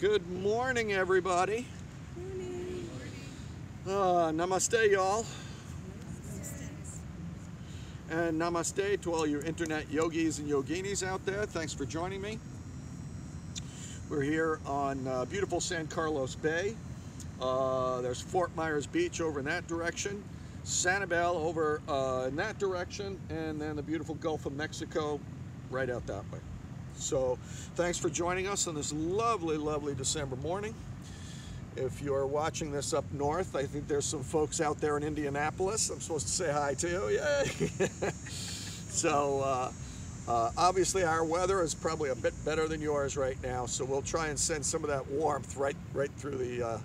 Good morning, everybody. Uh, namaste, y'all. And namaste to all you internet yogis and yoginis out there. Thanks for joining me. We're here on uh, beautiful San Carlos Bay. Uh, there's Fort Myers Beach over in that direction, Sanibel over uh, in that direction, and then the beautiful Gulf of Mexico right out that way. So thanks for joining us on this lovely, lovely December morning. If you're watching this up north, I think there's some folks out there in Indianapolis. I'm supposed to say hi to. Yay! so uh, uh, obviously our weather is probably a bit better than yours right now, so we'll try and send some of that warmth right, right through the, uh,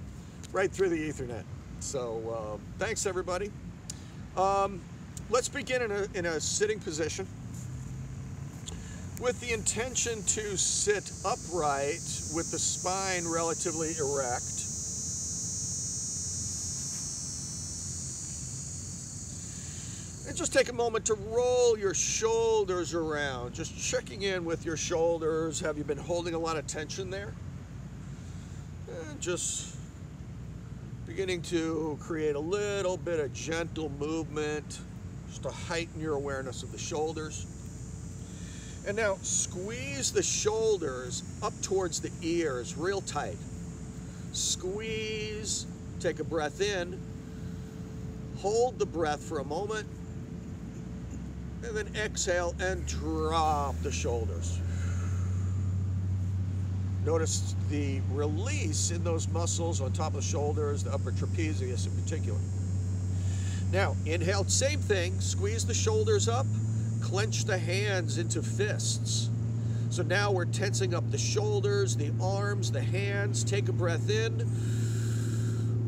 right through the Ethernet. So uh, thanks everybody. Um, let's begin in a, in a sitting position with the intention to sit upright with the spine relatively erect. And just take a moment to roll your shoulders around, just checking in with your shoulders. Have you been holding a lot of tension there? And just beginning to create a little bit of gentle movement just to heighten your awareness of the shoulders. And now squeeze the shoulders up towards the ears real tight. Squeeze, take a breath in, hold the breath for a moment, and then exhale and drop the shoulders. Notice the release in those muscles on top of the shoulders, the upper trapezius in particular. Now, inhale, same thing, squeeze the shoulders up, clench the hands into fists. So now we're tensing up the shoulders, the arms, the hands. Take a breath in.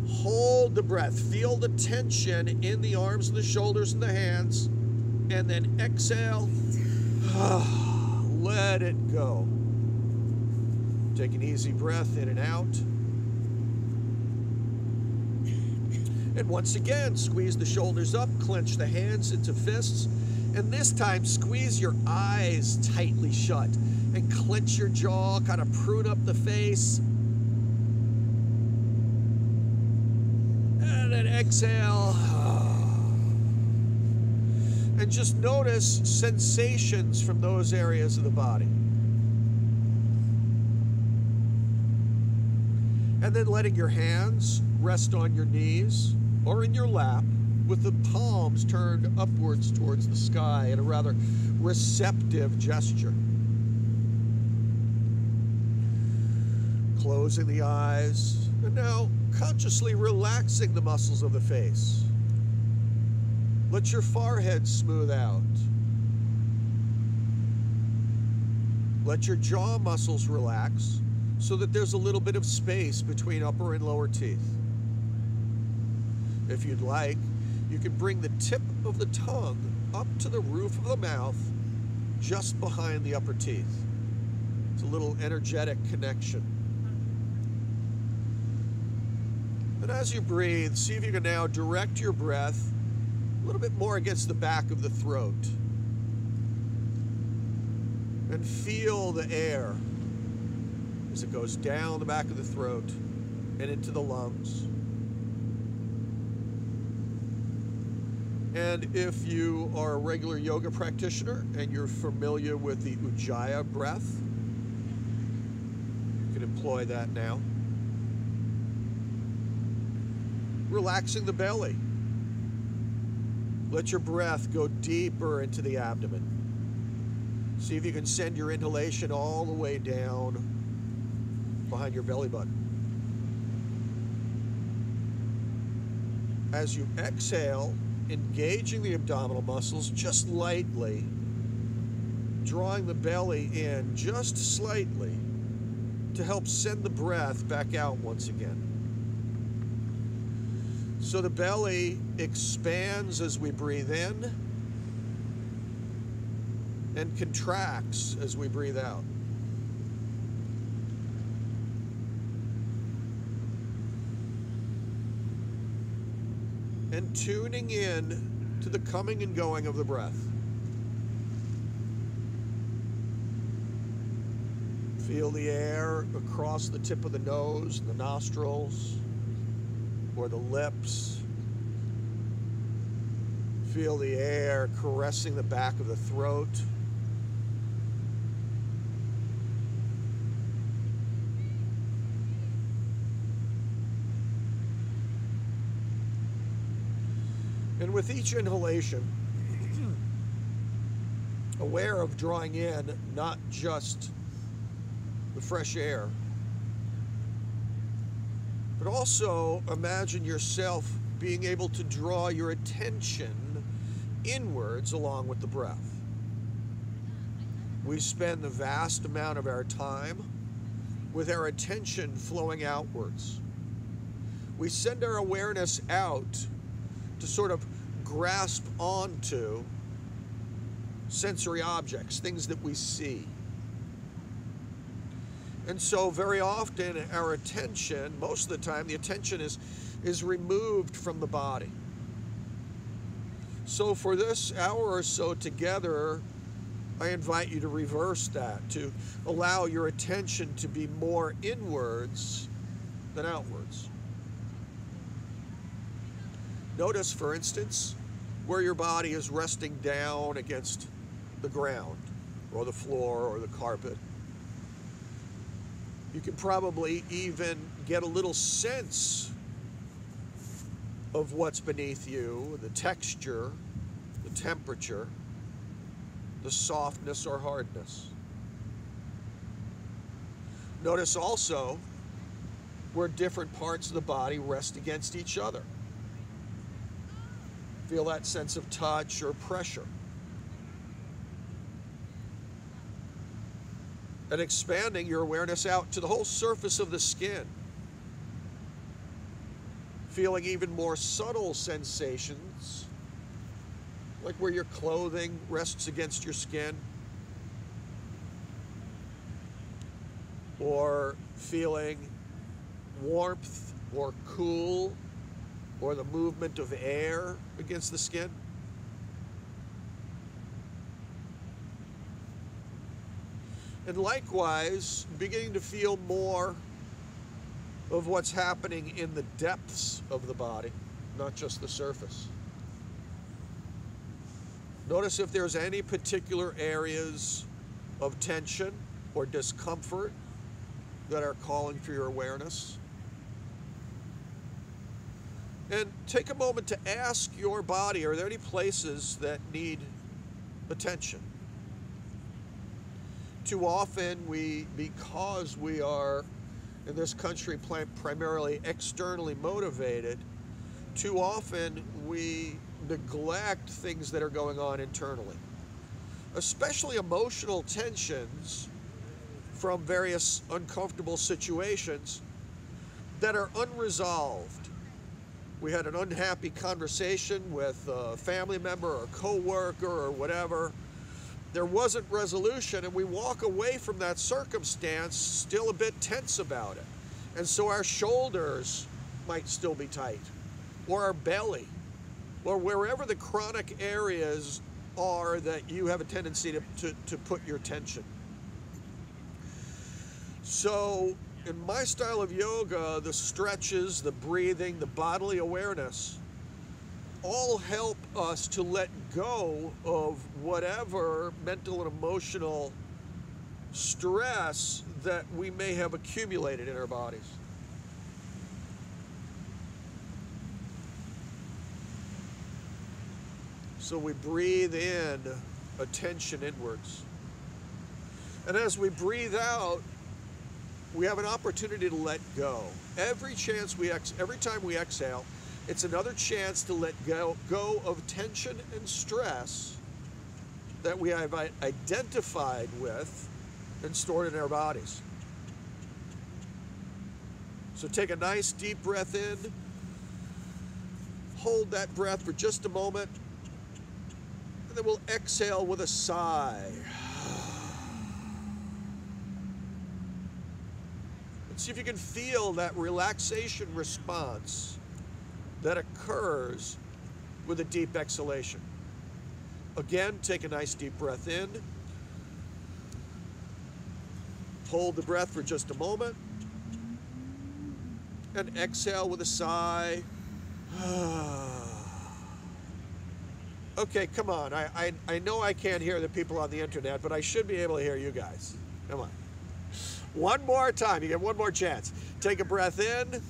Hold the breath. Feel the tension in the arms and the shoulders and the hands. And then exhale. Let it go. Take an easy breath in and out. And once again, squeeze the shoulders up, clench the hands into fists. And this time, squeeze your eyes tightly shut and clench your jaw, kind of prune up the face. And then exhale. And just notice sensations from those areas of the body. And then letting your hands rest on your knees or in your lap with the palms turned upwards towards the sky in a rather receptive gesture. Closing the eyes, and now consciously relaxing the muscles of the face. Let your forehead smooth out. Let your jaw muscles relax so that there's a little bit of space between upper and lower teeth. If you'd like, you can bring the tip of the tongue up to the roof of the mouth just behind the upper teeth. It's a little energetic connection. And as you breathe, see if you can now direct your breath a little bit more against the back of the throat. And feel the air as it goes down the back of the throat and into the lungs. And if you are a regular yoga practitioner and you're familiar with the Ujjayi breath, you can employ that now. Relaxing the belly. Let your breath go deeper into the abdomen. See if you can send your inhalation all the way down behind your belly button. As you exhale, engaging the abdominal muscles just lightly, drawing the belly in just slightly to help send the breath back out once again. So the belly expands as we breathe in and contracts as we breathe out. And tuning in to the coming and going of the breath. Feel the air across the tip of the nose, the nostrils, or the lips. Feel the air caressing the back of the throat. And with each inhalation, aware of drawing in not just the fresh air, but also imagine yourself being able to draw your attention inwards along with the breath. We spend the vast amount of our time with our attention flowing outwards. We send our awareness out to sort of grasp onto sensory objects, things that we see. And so very often our attention, most of the time, the attention is, is removed from the body. So for this hour or so together, I invite you to reverse that, to allow your attention to be more inwards than outwards. Notice, for instance, where your body is resting down against the ground or the floor or the carpet. You can probably even get a little sense of what's beneath you, the texture, the temperature, the softness or hardness. Notice also where different parts of the body rest against each other. Feel that sense of touch or pressure. And expanding your awareness out to the whole surface of the skin. Feeling even more subtle sensations, like where your clothing rests against your skin, or feeling warmth or cool or the movement of air against the skin. And likewise, beginning to feel more of what's happening in the depths of the body, not just the surface. Notice if there's any particular areas of tension or discomfort that are calling for your awareness. And take a moment to ask your body are there any places that need attention? Too often, we, because we are in this country primarily externally motivated, too often we neglect things that are going on internally, especially emotional tensions from various uncomfortable situations that are unresolved we had an unhappy conversation with a family member or coworker or whatever. There wasn't resolution, and we walk away from that circumstance still a bit tense about it. And so our shoulders might still be tight, or our belly, or wherever the chronic areas are that you have a tendency to, to, to put your tension. So in my style of yoga, the stretches, the breathing, the bodily awareness all help us to let go of whatever mental and emotional stress that we may have accumulated in our bodies. So we breathe in attention inwards. And as we breathe out, we have an opportunity to let go. Every chance we ex- every time we exhale, it's another chance to let go, go of tension and stress that we have identified with and stored in our bodies. So take a nice deep breath in. Hold that breath for just a moment. And then we'll exhale with a sigh. See if you can feel that relaxation response that occurs with a deep exhalation. Again, take a nice deep breath in. Hold the breath for just a moment. And exhale with a sigh. okay, come on. I, I, I know I can't hear the people on the internet, but I should be able to hear you guys. Come on. One more time. You get one more chance. Take a breath in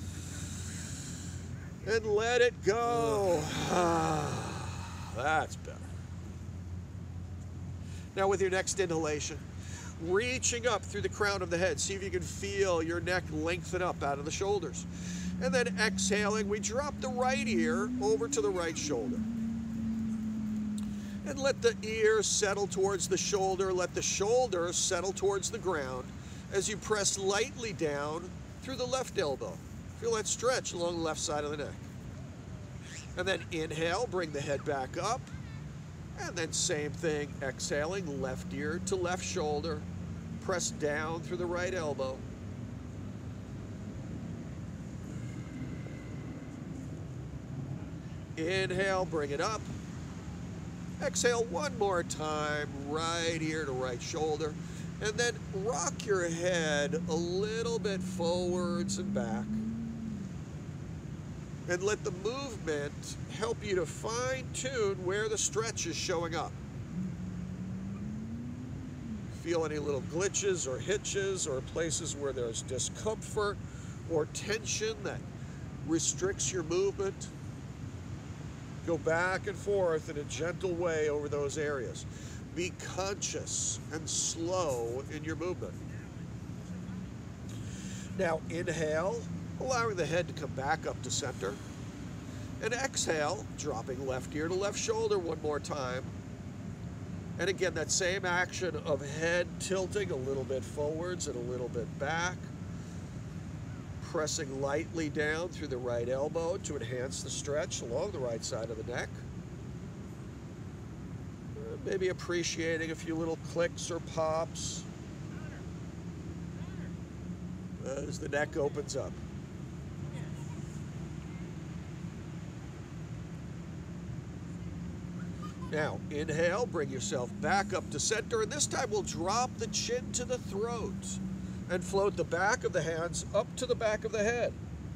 and let it go. That's better. Now, with your next inhalation, reaching up through the crown of the head. See if you can feel your neck lengthen up out of the shoulders. And then exhaling, we drop the right ear over to the right shoulder. And let the ear settle towards the shoulder. Let the shoulder settle towards the ground as you press lightly down through the left elbow. Feel that stretch along the left side of the neck. And then inhale, bring the head back up. And then same thing, exhaling, left ear to left shoulder. Press down through the right elbow. Inhale, bring it up. Exhale one more time, right ear to right shoulder. And then rock your head a little bit forwards and back. And let the movement help you to fine tune where the stretch is showing up. Feel any little glitches or hitches or places where there's discomfort or tension that restricts your movement. Go back and forth in a gentle way over those areas. Be conscious and slow in your movement. Now inhale, allowing the head to come back up to center. And exhale, dropping left ear to left shoulder one more time. And again, that same action of head tilting a little bit forwards and a little bit back. Pressing lightly down through the right elbow to enhance the stretch along the right side of the neck maybe appreciating a few little clicks or pops as the neck opens up. Now, inhale, bring yourself back up to center, and this time we'll drop the chin to the throat and float the back of the hands up to the back of the head,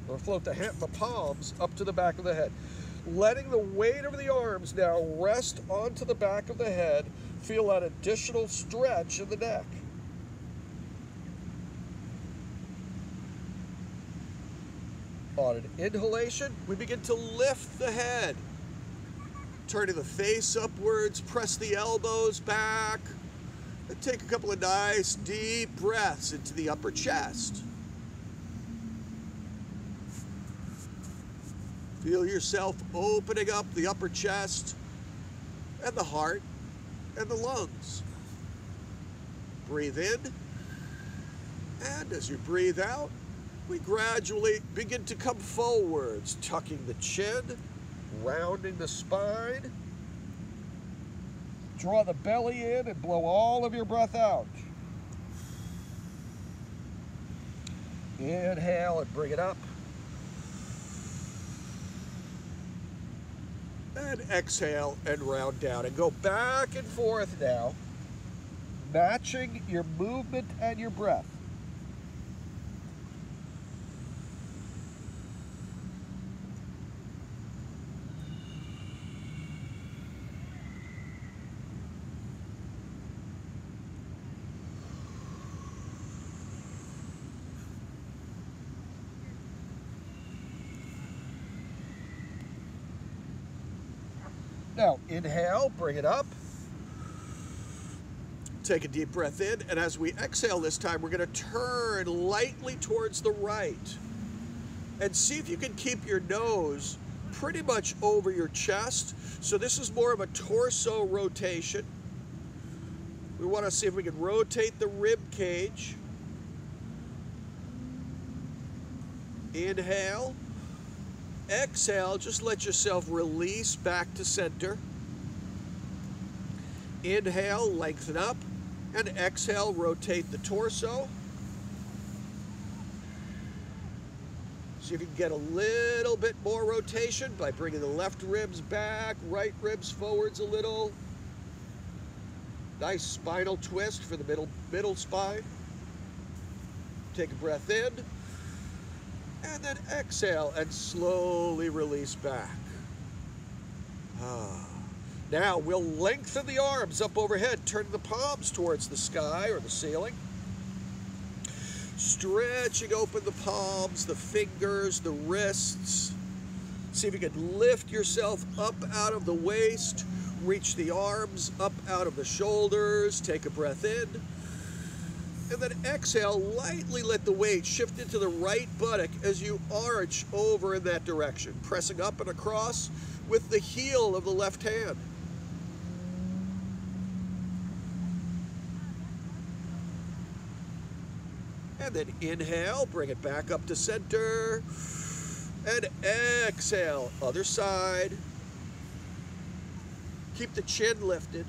or float the, the palms up to the back of the head letting the weight of the arms now rest onto the back of the head. Feel that additional stretch in the neck. On an inhalation, we begin to lift the head. Turning the face upwards, press the elbows back, and take a couple of nice deep breaths into the upper chest. Feel yourself opening up the upper chest and the heart and the lungs. Breathe in, and as you breathe out, we gradually begin to come forwards, tucking the chin, rounding the spine. Draw the belly in and blow all of your breath out. Inhale and bring it up. And exhale and round down and go back and forth now, matching your movement and your breath. Now, inhale, bring it up. Take a deep breath in, and as we exhale this time, we're going to turn lightly towards the right. And see if you can keep your nose pretty much over your chest. So this is more of a torso rotation. We want to see if we can rotate the rib cage. Inhale. Exhale, just let yourself release back to center. Inhale, lengthen up. And exhale, rotate the torso. So you can get a little bit more rotation by bringing the left ribs back, right ribs forwards a little. Nice spinal twist for the middle, middle spine. Take a breath in. And then exhale and slowly release back. Ah. Now we'll lengthen the arms up overhead, turn the palms towards the sky or the ceiling. Stretching open the palms, the fingers, the wrists. See if you can lift yourself up out of the waist, reach the arms up out of the shoulders, take a breath in. And then exhale, lightly let the weight shift into the right buttock as you arch over in that direction, pressing up and across with the heel of the left hand. And then inhale, bring it back up to center. And exhale, other side. Keep the chin lifted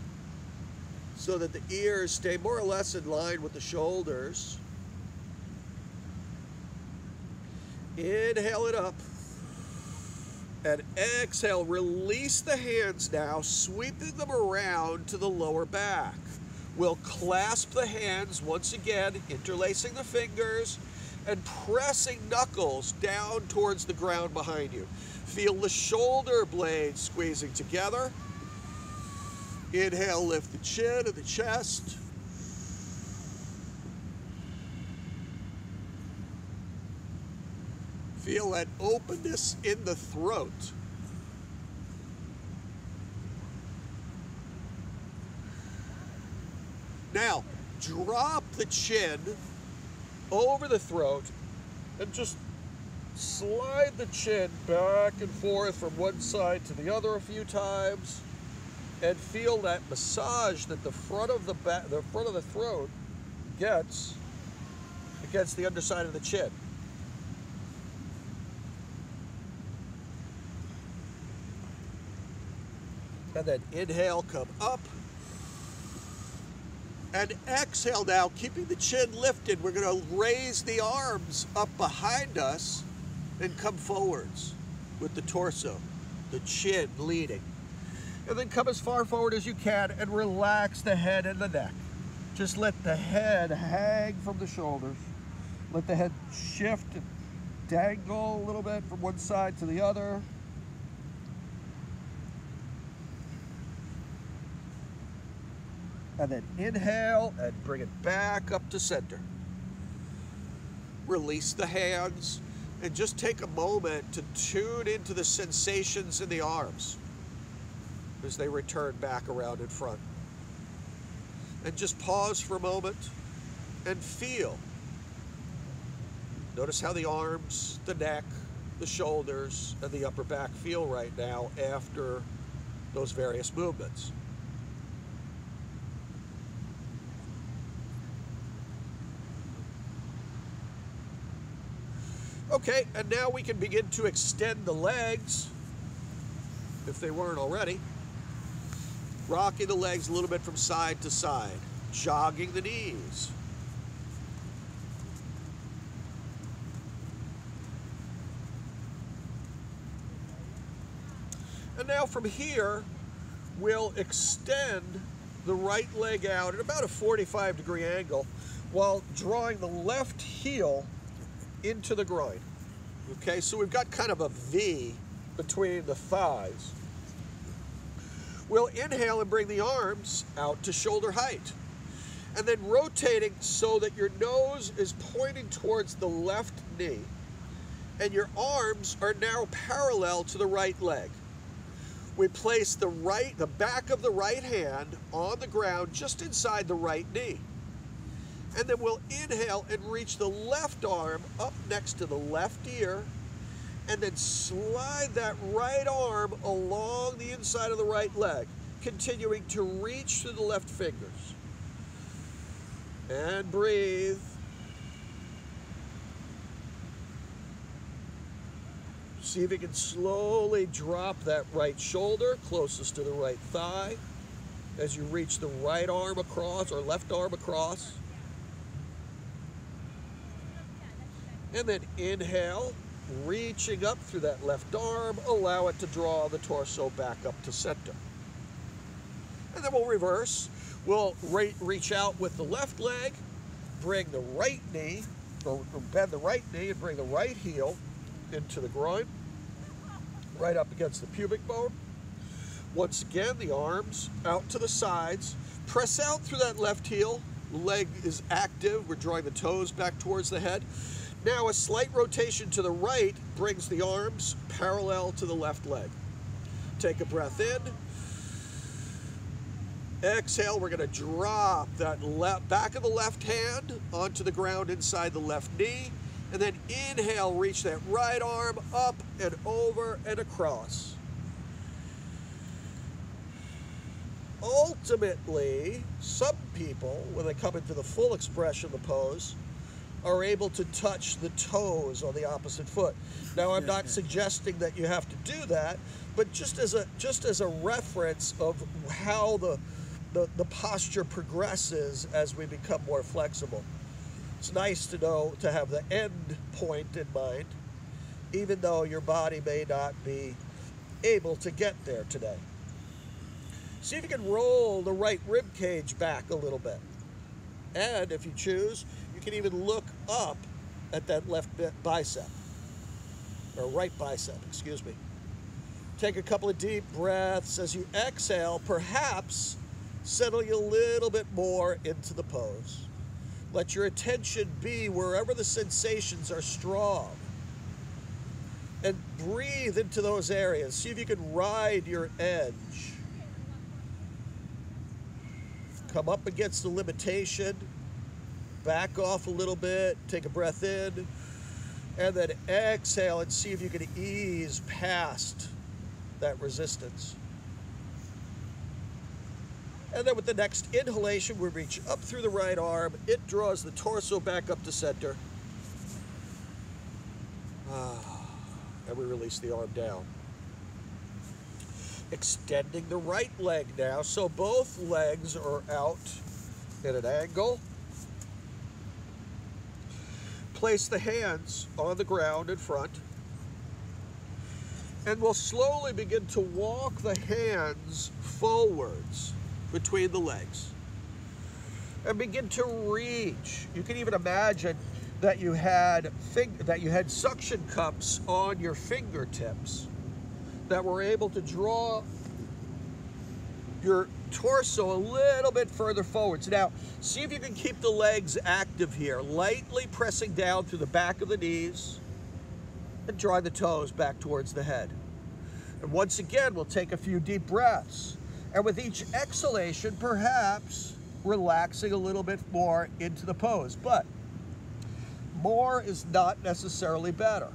so that the ears stay more or less in line with the shoulders. Inhale it up. And exhale, release the hands now, sweeping them around to the lower back. We'll clasp the hands once again, interlacing the fingers and pressing knuckles down towards the ground behind you. Feel the shoulder blades squeezing together. Inhale, lift the chin and the chest. Feel that openness in the throat. Now, drop the chin over the throat and just slide the chin back and forth from one side to the other a few times and feel that massage that the front of the back, the front of the throat gets against the underside of the chin. And then inhale, come up. And exhale now, keeping the chin lifted. We're going to raise the arms up behind us and come forwards with the torso, the chin leading. And then come as far forward as you can and relax the head and the neck. Just let the head hang from the shoulders. Let the head shift and dangle a little bit from one side to the other. and then inhale and bring it back up to center. Release the hands and just take a moment to tune into the sensations in the arms as they return back around in front. And just pause for a moment and feel. Notice how the arms, the neck, the shoulders, and the upper back feel right now after those various movements. Okay, and now we can begin to extend the legs, if they weren't already. Rocking the legs a little bit from side to side, jogging the knees. And now from here, we'll extend the right leg out at about a 45 degree angle while drawing the left heel into the groin. Okay, so we've got kind of a V between the thighs. We'll inhale and bring the arms out to shoulder height. And then rotating so that your nose is pointing towards the left knee and your arms are now parallel to the right leg. We place the right, the back of the right hand on the ground just inside the right knee. And then we'll inhale and reach the left arm up next to the left ear and then slide that right arm along the inside of the right leg, continuing to reach through the left fingers. And breathe. See if you can slowly drop that right shoulder closest to the right thigh as you reach the right arm across or left arm across. And then inhale, reaching up through that left arm, allow it to draw the torso back up to center. And then we'll reverse. We'll reach out with the left leg, bring the right knee or bend the right knee and bring the right heel into the groin, right up against the pubic bone. Once again, the arms out to the sides. Press out through that left heel. Leg is active. We're drawing the toes back towards the head. Now a slight rotation to the right brings the arms parallel to the left leg. Take a breath in. Exhale, we're gonna drop that back of the left hand onto the ground inside the left knee. And then inhale, reach that right arm up and over and across. Ultimately, some people, when they come into the full expression of the pose, are able to touch the toes on the opposite foot. Now, I'm not suggesting that you have to do that, but just as a just as a reference of how the the, the posture progresses as we become more flexible. It's nice to know to have the end point in mind, even though your body may not be able to get there today. See if you can roll the right rib cage back a little bit. And if you choose, can even look up at that left bicep, or right bicep, excuse me. Take a couple of deep breaths as you exhale, perhaps settle you a little bit more into the pose. Let your attention be wherever the sensations are strong. And breathe into those areas. See if you can ride your edge. Come up against the limitation. Back off a little bit. Take a breath in. And then exhale and see if you can ease past that resistance. And then with the next inhalation, we reach up through the right arm. It draws the torso back up to center. Ah, and we release the arm down. Extending the right leg now, so both legs are out at an angle. Place the hands on the ground in front. And we'll slowly begin to walk the hands forwards between the legs and begin to reach. You can even imagine that you had that you had suction cups on your fingertips that were able to draw your torso a little bit further forwards. Now, see if you can keep the legs active here, lightly pressing down through the back of the knees and draw the toes back towards the head. And once again, we'll take a few deep breaths. And with each exhalation, perhaps relaxing a little bit more into the pose. But more is not necessarily better.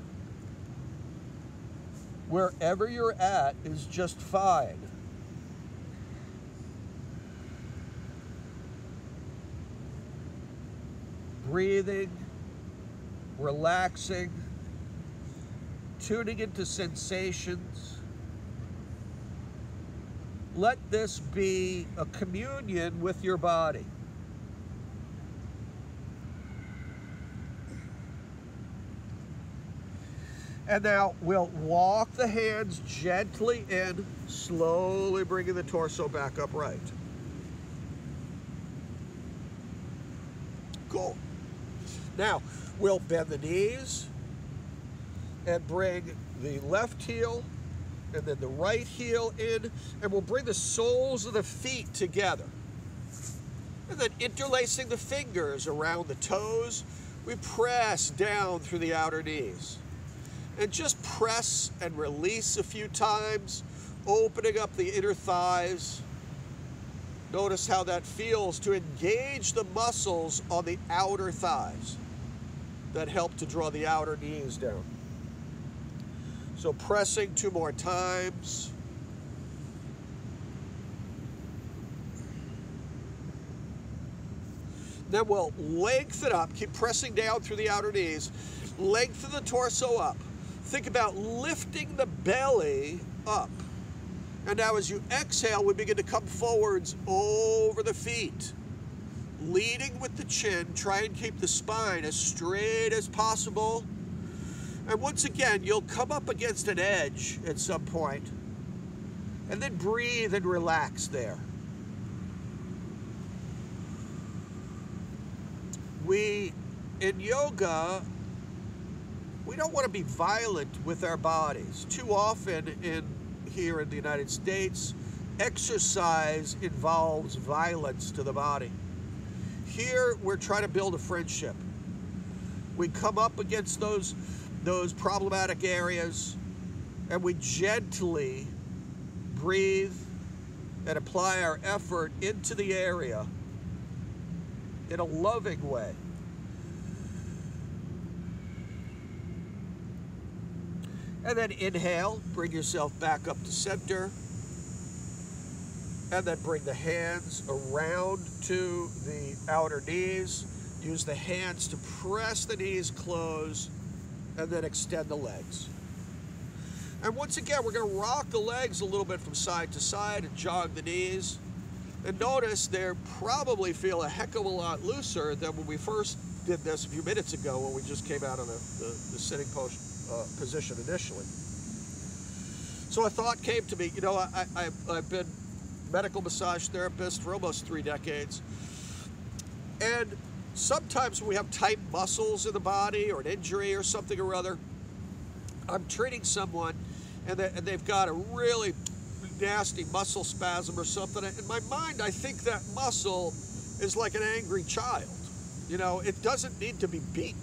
Wherever you're at is just fine. Breathing, relaxing, tuning into sensations let this be a communion with your body. And now we'll walk the hands gently in, slowly bringing the torso back upright. Cool. Now we'll bend the knees and bring the left heel and then the right heel in, and we'll bring the soles of the feet together. And then interlacing the fingers around the toes, we press down through the outer knees. And just press and release a few times, opening up the inner thighs. Notice how that feels to engage the muscles on the outer thighs that help to draw the outer knees down. So pressing two more times. Then we'll lengthen up, keep pressing down through the outer knees, lengthen the torso up. Think about lifting the belly up. And now as you exhale, we begin to come forwards over the feet. Leading with the chin, try and keep the spine as straight as possible. And once again, you'll come up against an edge at some point, and then breathe and relax there. We in yoga, we don't want to be violent with our bodies. Too often in here in the United States, exercise involves violence to the body. Here, we're trying to build a friendship. We come up against those, those problematic areas and we gently breathe and apply our effort into the area in a loving way. And then inhale, bring yourself back up to center. And then bring the hands around to the outer knees. Use the hands to press the knees close and then extend the legs. And once again, we're going to rock the legs a little bit from side to side and jog the knees. And notice they probably feel a heck of a lot looser than when we first did this a few minutes ago when we just came out of the, the, the sitting post, uh, position initially. So a thought came to me, you know, I, I, I've been medical massage therapist for almost three decades. And sometimes we have tight muscles in the body or an injury or something or other, I'm treating someone and, they, and they've got a really nasty muscle spasm or something. In my mind, I think that muscle is like an angry child. You know, it doesn't need to be beaten.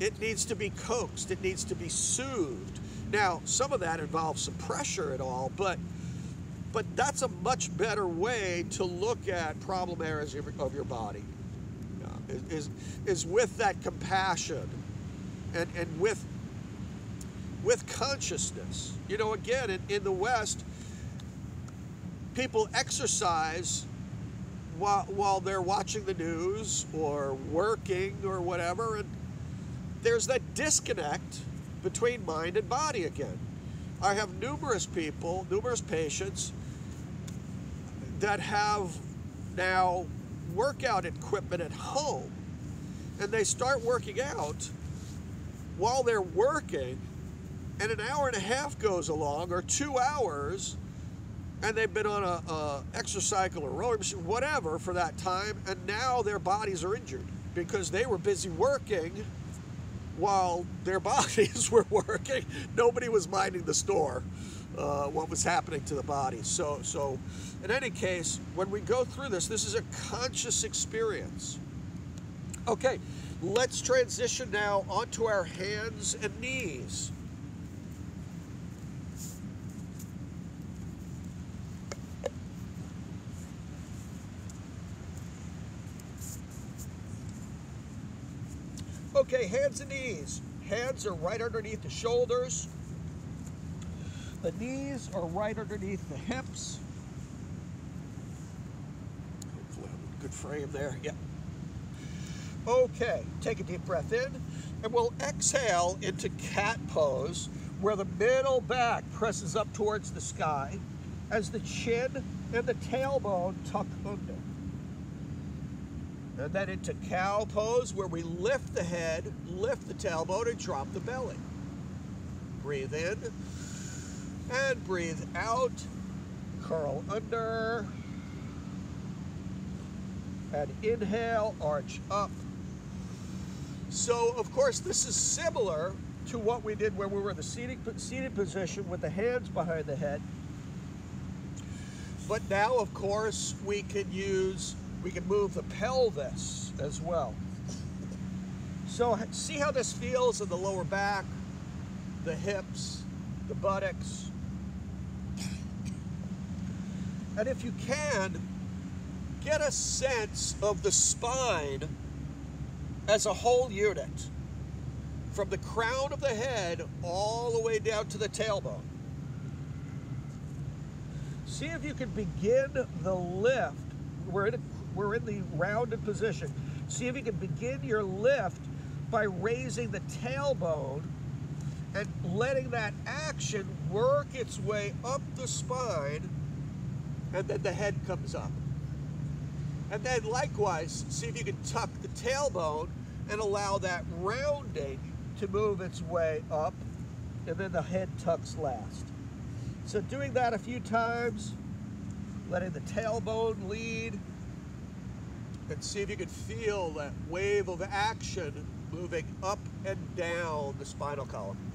It needs to be coaxed. It needs to be soothed. Now, some of that involves some pressure and all, but but that's a much better way to look at problem areas of your body. Uh, is, is with that compassion and, and with with consciousness. You know, again, in, in the West, people exercise while, while they're watching the news or working or whatever, and there's that disconnect between mind and body again. I have numerous people, numerous patients that have now workout equipment at home and they start working out while they're working and an hour and a half goes along or two hours and they've been on a, a exercycle or roller machine, whatever, for that time, and now their bodies are injured because they were busy working while their bodies were working. Nobody was minding the store, uh, what was happening to the body. So, so, in any case, when we go through this, this is a conscious experience. Okay, let's transition now onto our hands and knees. Okay, hands and knees. Hands are right underneath the shoulders. The knees are right underneath the hips. Hopefully I'm good frame there. Yep. Okay, take a deep breath in, and we'll exhale into cat pose, where the middle back presses up towards the sky as the chin and the tailbone tuck under. And then into cow pose where we lift the head, lift the tailbone, and drop the belly. Breathe in and breathe out. Curl under. And inhale, arch up. So, of course, this is similar to what we did when we were in the seated, seated position with the hands behind the head. But now, of course, we can use we can move the pelvis as well. So see how this feels in the lower back, the hips, the buttocks. And if you can, get a sense of the spine as a whole unit, from the crown of the head all the way down to the tailbone. See if you can begin the lift. We're in a we're in the rounded position. See if you can begin your lift by raising the tailbone and letting that action work its way up the spine and then the head comes up. And then likewise, see if you can tuck the tailbone and allow that rounding to move its way up and then the head tucks last. So doing that a few times, letting the tailbone lead, and see if you can feel that wave of action moving up and down the spinal column.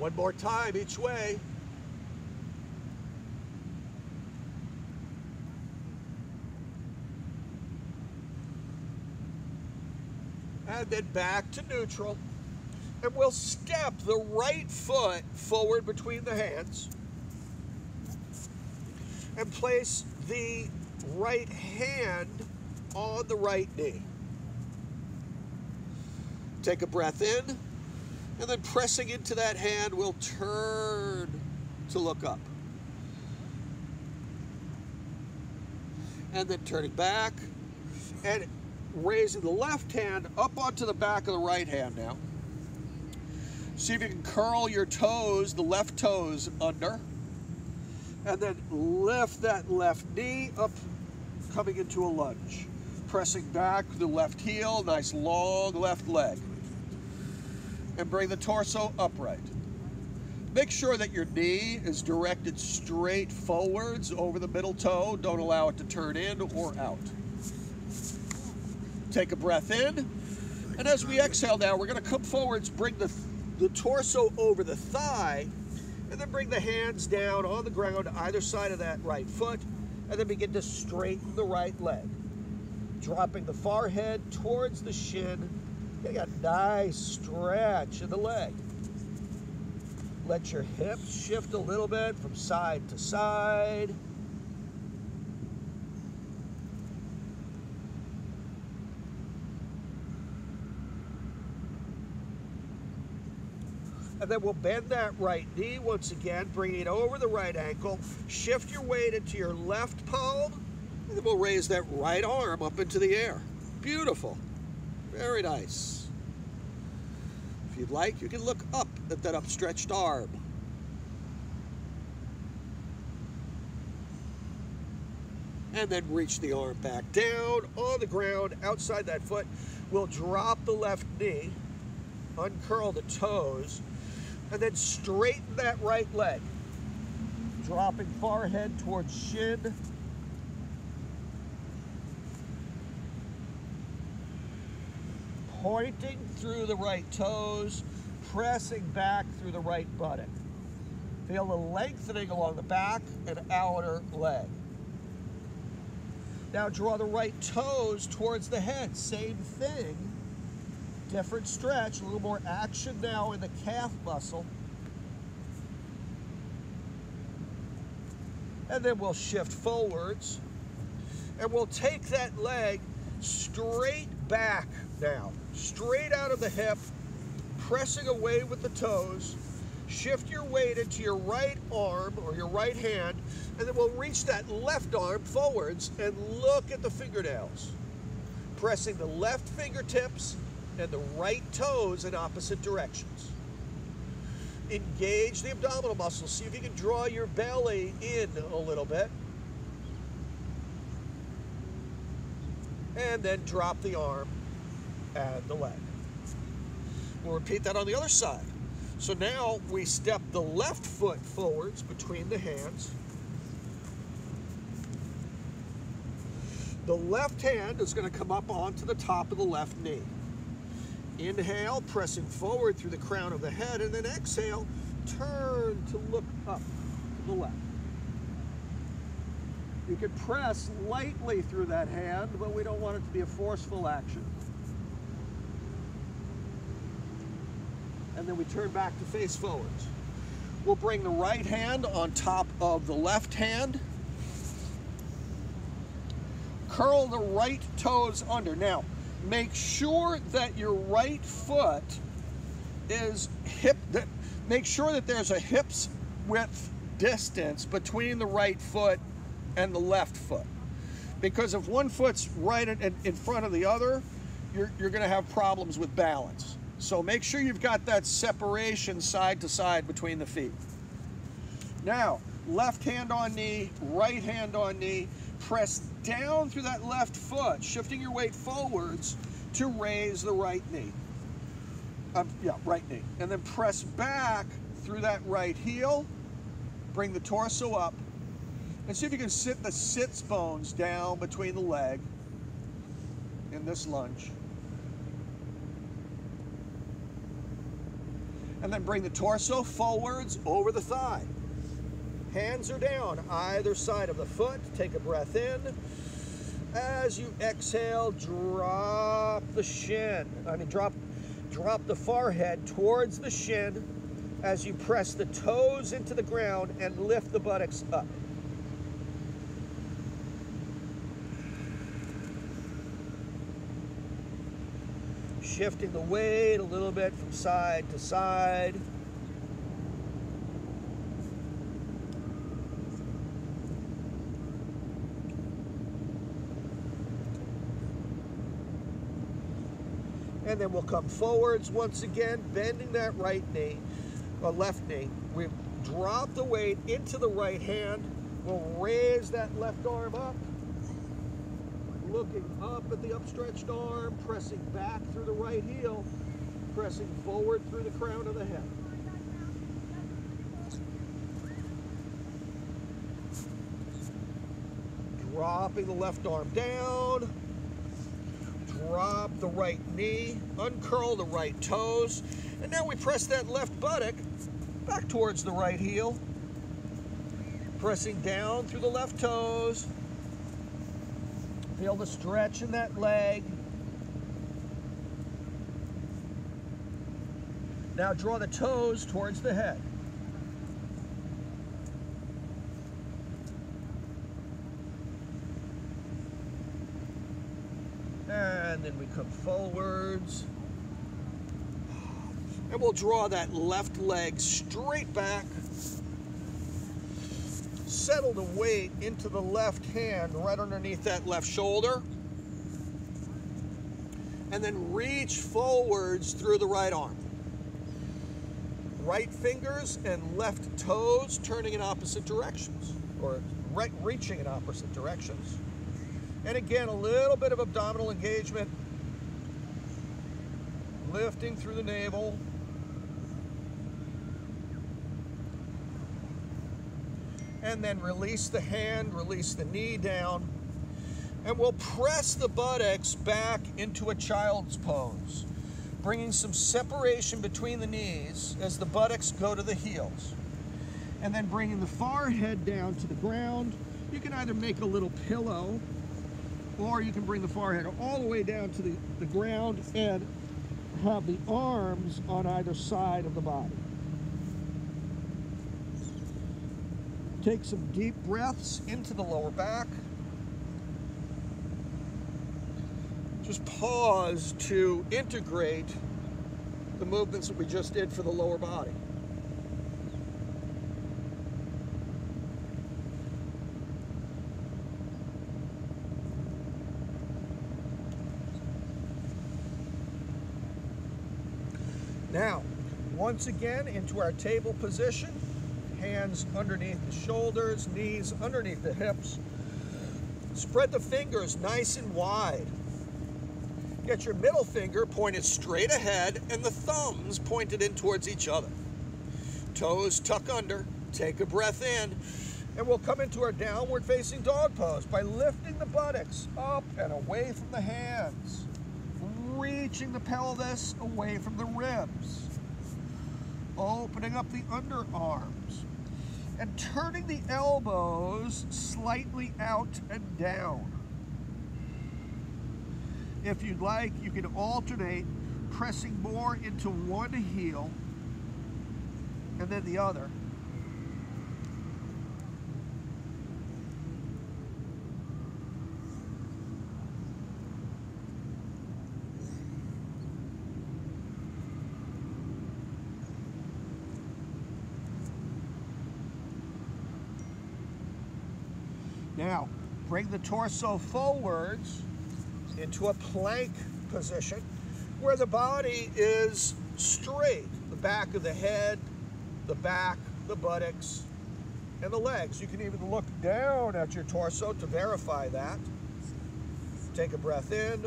One more time each way. And then back to neutral. And we'll step the right foot forward between the hands and place the right hand on the right knee. Take a breath in, and then pressing into that hand, we'll turn to look up. And then turning back and raising the left hand up onto the back of the right hand now. See if you can curl your toes, the left toes under. And then lift that left knee up, coming into a lunge. Pressing back the left heel, nice long left leg. And bring the torso upright. Make sure that your knee is directed straight forwards over the middle toe. Don't allow it to turn in or out. Take a breath in. And as we exhale now, we're going to come forwards, bring the the torso over the thigh, and then bring the hands down on the ground either side of that right foot, and then begin to straighten the right leg. Dropping the forehead towards the shin, getting a nice stretch in the leg. Let your hips shift a little bit from side to side. And then we'll bend that right knee once again, bring it over the right ankle. Shift your weight into your left palm. And then we'll raise that right arm up into the air. Beautiful. Very nice. If you'd like, you can look up at that upstretched arm. And then reach the arm back down on the ground outside that foot. We'll drop the left knee, uncurl the toes, and then straighten that right leg. Dropping forehead towards shin. Pointing through the right toes, pressing back through the right buttock. Feel the lengthening along the back and outer leg. Now draw the right toes towards the head. Same thing different stretch, a little more action now in the calf muscle. And then we'll shift forwards and we'll take that leg straight back now, straight out of the hip, pressing away with the toes. Shift your weight into your right arm or your right hand, and then we'll reach that left arm forwards and look at the fingernails. Pressing the left fingertips and the right toes in opposite directions. Engage the abdominal muscles. See if you can draw your belly in a little bit. And then drop the arm and the leg. We'll repeat that on the other side. So now we step the left foot forwards between the hands. The left hand is going to come up onto the top of the left knee. Inhale, pressing forward through the crown of the head, and then exhale, turn to look up to the left. You can press lightly through that hand, but we don't want it to be a forceful action. And then we turn back to face forwards. We'll bring the right hand on top of the left hand. Curl the right toes under. Now, make sure that your right foot is hip, that, make sure that there's a hips width distance between the right foot and the left foot. Because if one foot's right in, in front of the other, you're, you're gonna have problems with balance. So make sure you've got that separation side to side between the feet. Now, left hand on knee, right hand on knee, press down through that left foot, shifting your weight forwards to raise the right knee. Um, yeah, right knee. And then press back through that right heel. Bring the torso up. And see if you can sit the sits bones down between the leg in this lunge. And then bring the torso forwards over the thigh. Hands are down either side of the foot. Take a breath in. As you exhale, drop the shin. I mean, drop, drop the forehead towards the shin as you press the toes into the ground and lift the buttocks up. Shifting the weight a little bit from side to side. and then we'll come forwards once again, bending that right knee, or left knee. We drop the weight into the right hand. We'll raise that left arm up, looking up at the upstretched arm, pressing back through the right heel, pressing forward through the crown of the head. Dropping the left arm down, drop the right knee, uncurl the right toes, and now we press that left buttock back towards the right heel, pressing down through the left toes. Feel the stretch in that leg. Now draw the toes towards the head. and then we come forwards. And we'll draw that left leg straight back. Settle the weight into the left hand right underneath that left shoulder. And then reach forwards through the right arm. Right fingers and left toes turning in opposite directions, or right reaching in opposite directions. And again, a little bit of abdominal engagement. Lifting through the navel. And then release the hand, release the knee down. And we'll press the buttocks back into a child's pose, bringing some separation between the knees as the buttocks go to the heels. And then bringing the forehead down to the ground. You can either make a little pillow or you can bring the forehead all the way down to the, the ground and have the arms on either side of the body. Take some deep breaths into the lower back. Just pause to integrate the movements that we just did for the lower body. Now, once again into our table position, hands underneath the shoulders, knees underneath the hips. Spread the fingers nice and wide. Get your middle finger pointed straight ahead and the thumbs pointed in towards each other. Toes tuck under, take a breath in, and we'll come into our downward facing dog pose by lifting the buttocks up and away from the hands reaching the pelvis away from the ribs, opening up the underarms, and turning the elbows slightly out and down. If you'd like, you can alternate pressing more into one heel and then the other. Now, bring the torso forwards into a plank position where the body is straight. The back of the head, the back, the buttocks, and the legs. You can even look down at your torso to verify that. Take a breath in.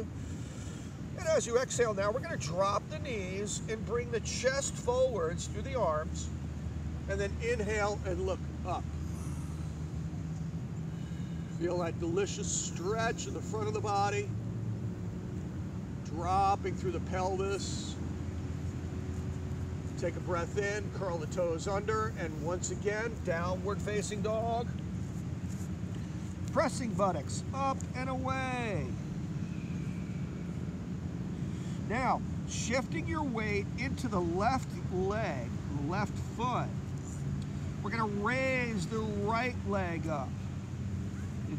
And as you exhale now, we're going to drop the knees and bring the chest forwards through the arms And then inhale and look up. Feel that delicious stretch in the front of the body, dropping through the pelvis. Take a breath in, curl the toes under, and once again, downward facing dog. Pressing buttocks up and away. Now, shifting your weight into the left leg, left foot. We're going to raise the right leg up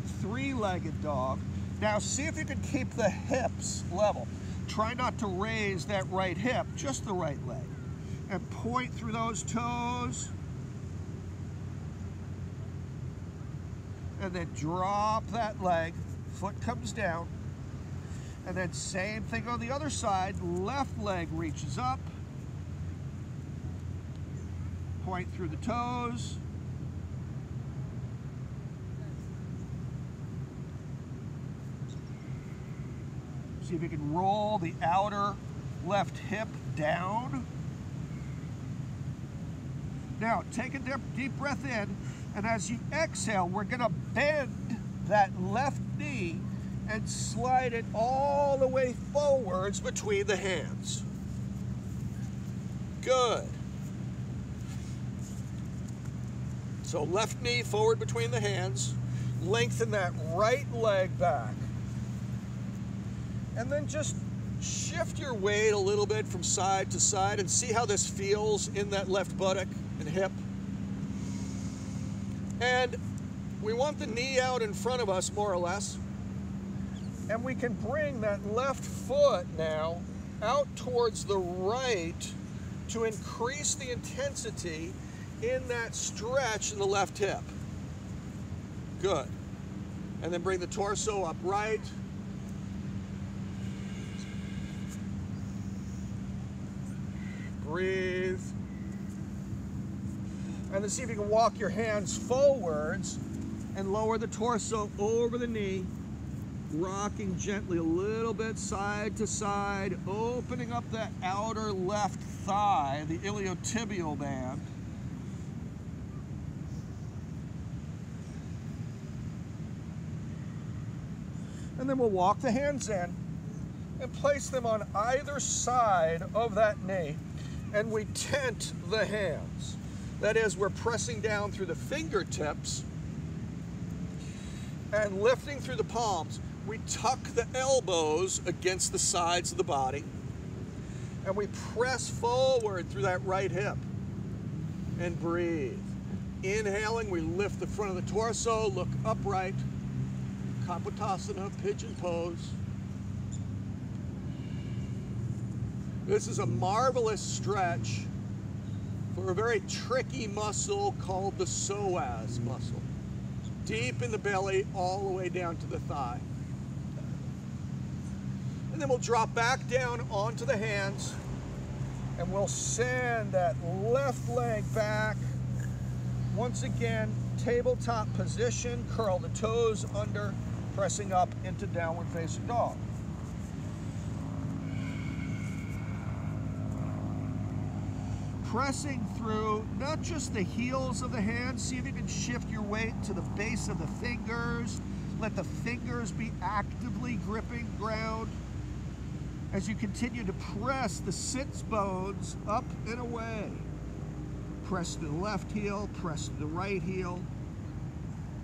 three-legged dog. Now, see if you can keep the hips level. Try not to raise that right hip, just the right leg. And point through those toes. And then drop that leg. Foot comes down. And then same thing on the other side. Left leg reaches up. Point through the toes. See if you can roll the outer left hip down. Now, take a deep, deep breath in, and as you exhale, we're going to bend that left knee and slide it all the way forwards between the hands. Good. So left knee forward between the hands. Lengthen that right leg back. And then just shift your weight a little bit from side to side and see how this feels in that left buttock and hip. And we want the knee out in front of us more or less. And we can bring that left foot now out towards the right to increase the intensity in that stretch in the left hip. Good. And then bring the torso upright. Breathe. And then see if you can walk your hands forwards and lower the torso over the knee rocking gently a little bit side to side, opening up that outer left thigh, the iliotibial band. And then we'll walk the hands in and place them on either side of that knee. And we tent the hands. That is, we're pressing down through the fingertips and lifting through the palms we tuck the elbows against the sides of the body and we press forward through that right hip and breathe. Inhaling, we lift the front of the torso, look upright, Kapotasana, pigeon pose. This is a marvelous stretch for a very tricky muscle called the psoas muscle. Deep in the belly, all the way down to the thigh. And then we'll drop back down onto the hands and we'll send that left leg back. Once again, tabletop position, curl the toes under, pressing up into downward facing dog. Pressing through not just the heels of the hands, see if you can shift your weight to the base of the fingers. Let the fingers be actively gripping ground as you continue to press the sits bones up and away. Press the left heel, press the right heel,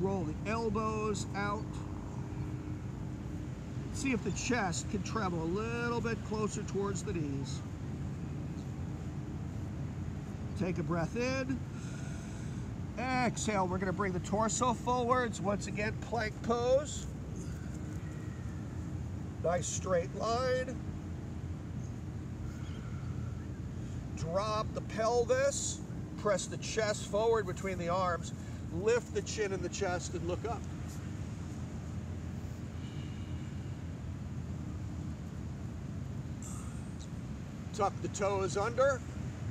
roll the elbows out. See if the chest can travel a little bit closer towards the knees. Take a breath in. Exhale, we're going to bring the torso forwards. Once again, plank pose. Nice straight line. drop the pelvis, press the chest forward between the arms, lift the chin and the chest and look up. Tuck the toes under,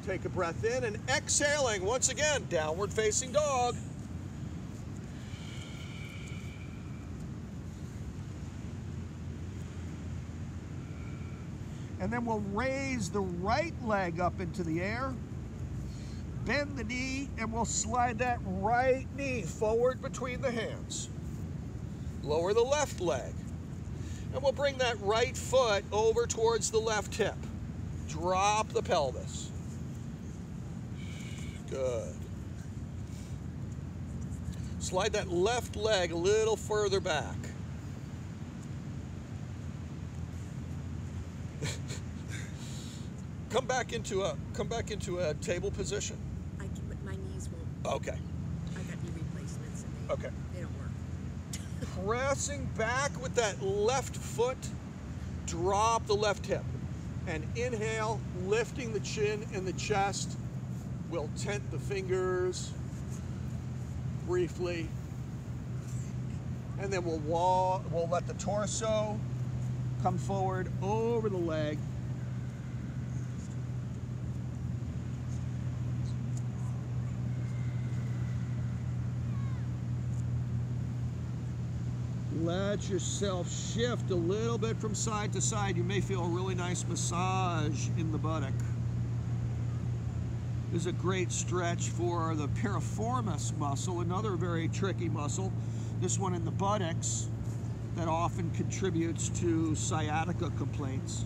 take a breath in and exhaling once again, downward facing dog. And then we'll raise the right leg up into the air. bend the knee and we'll slide that right knee forward between the hands. Lower the left leg. And we'll bring that right foot over towards the left hip. Drop the pelvis. Good. Slide that left leg a little further back. come back into a come back into a table position. I can, but my knees won't. Okay. I got knee replacements and they, Okay. they don't work. Pressing back with that left foot. Drop the left hip. And inhale, lifting the chin and the chest. We'll tent the fingers briefly. And then we'll wall, we'll let the torso come forward over the leg. Let yourself shift a little bit from side to side. You may feel a really nice massage in the buttock. Is a great stretch for the piriformis muscle, another very tricky muscle. This one in the buttocks that often contributes to sciatica complaints.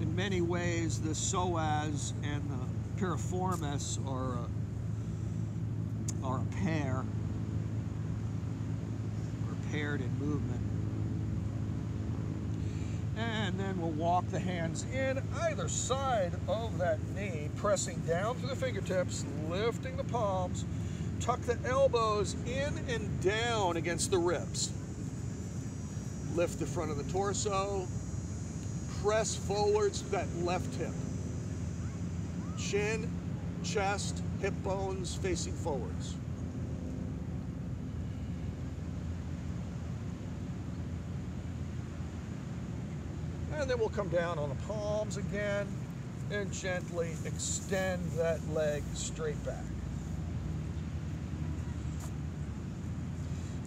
In many ways, the psoas and the piriformis are a, are a pair are paired in movement. And then we'll walk the hands in either side of that knee, pressing down through the fingertips, lifting the palms, tuck the elbows in and down against the ribs. Lift the front of the torso, press forwards that left hip. Chin, chest, hip bones facing forwards. And then we'll come down on the palms again and gently extend that leg straight back.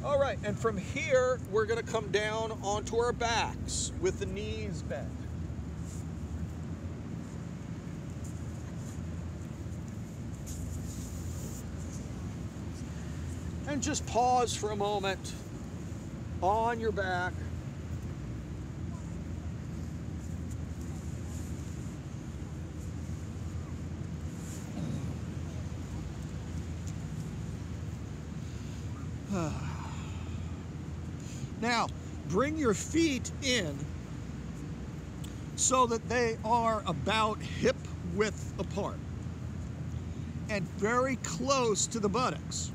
All right, and from here, we're gonna come down onto our backs with the knees bent. And just pause for a moment on your back. Now, bring your feet in so that they are about hip width apart and very close to the buttocks.